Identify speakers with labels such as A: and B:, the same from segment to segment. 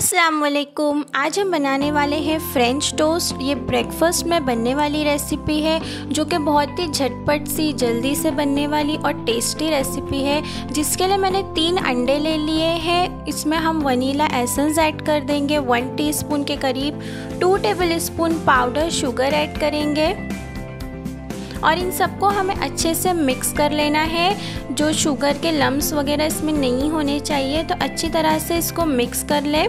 A: असलकुम आज हम बनाने वाले हैं फ्रेंच टोस्ट ये ब्रेकफास्ट में बनने वाली रेसिपी है, जो कि बहुत ही झटपट सी, जल्दी से बनने वाली और टेस्टी रेसिपी है, जिसके लिए मैंने तीन अंडे ले लिए हैं। इसमें हम वनीला एसेंस ऐड कर देंगे वन टीस्पून के करीब। Two tablespoon powder sugar add करेंगे। और इन सबको हमें अच्छे से मिक्स कर लेना है। जो शुगर के लम्स वगैरह इसमें नहीं होने चाहिए तो अच्छी तरह से इसको मिक्स कर ले।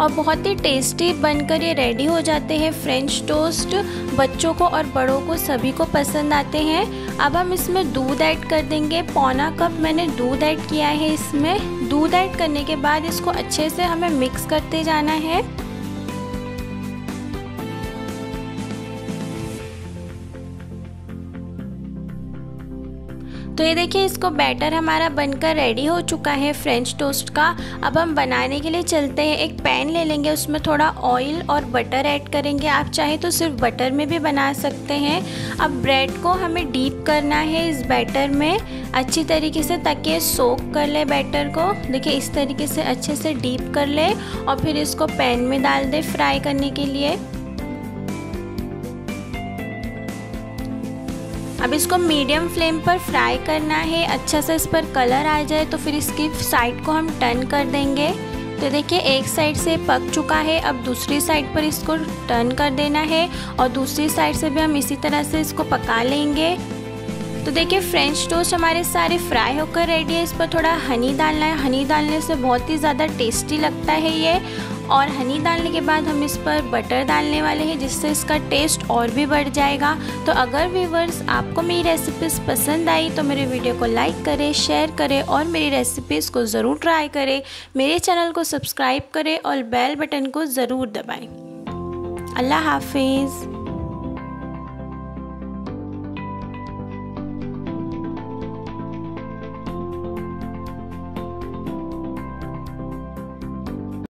A: और बहुत ही टेस्टी बनकर ये रेडी हो जाते हैं फ्रेंच टोस्ट बच्चों को और बड़ों को सभी को पसंद आते हैं। अब हम इसमें दूध ऐड कर देंगे। पौना कप मैंने दूध ऐड किया है इसमें। दूध ऐड करने के बाद इसको अच्छे से हमें मिक्स करते जाना है। तो ये देखिए, इसको बैटर हमारा बनकर रेडी हो चुका है फ्रेंच टोस्ट का। अब हम बनाने के लिए चलते हैं। एक पैन ले लेंगे, उसमें थोड़ा ऑयल और बटर ऐड करेंगे। आप चाहे तो सिर्फ़ बटर में भी बना सकते हैं। अब ब्रेड को हमें डीप करना है इस बैटर में। अच्छी तरीके से ताकि सोक कर ले बैटर को। देखिए, इस तरीके से अच्छे से डीप कर ले और फिर इसको पैन में डाल दे फ्राई करने के लिए। अब इसको मीडियम फ्लेम पर फ्राई करना है। अच्छा सा इस पर कलर आ जाए तो फिर इसकी साइड को हम टर्न कर देंगे। तो देखिए, एक साइड से पक चुका है। अब दूसरी साइड पर इसको टर्न कर देना है और दूसरी साइड से भी हम इसी तरह से इसको पका लेंगे। तो देखिए फ्रेंच टोस्ट हमारे सारे फ्राई होकर रेडी है। इस पर थोड़ा हनी डालना है। हनी डालने से बहुत ही ज़्यादा टेस्टी लगता है ये। और हनी डालने के बाद हम इस पर बटर डालने वाले हैं, जिससे इसका टेस्ट और भी बढ़ जाएगा। तो अगर व्यूवर्स आपको मेरी रेसिपीज़ पसंद आई तो मेरे वीडियो को लाइक करें शेयर करें और मेरी रेसिपीज़ को ज़रूर ट्राई करें। मेरे चैनल को सब्सक्राइब करें और बेल बटन को ज़रूर दबाएँ। अल्लाह हाफिज़।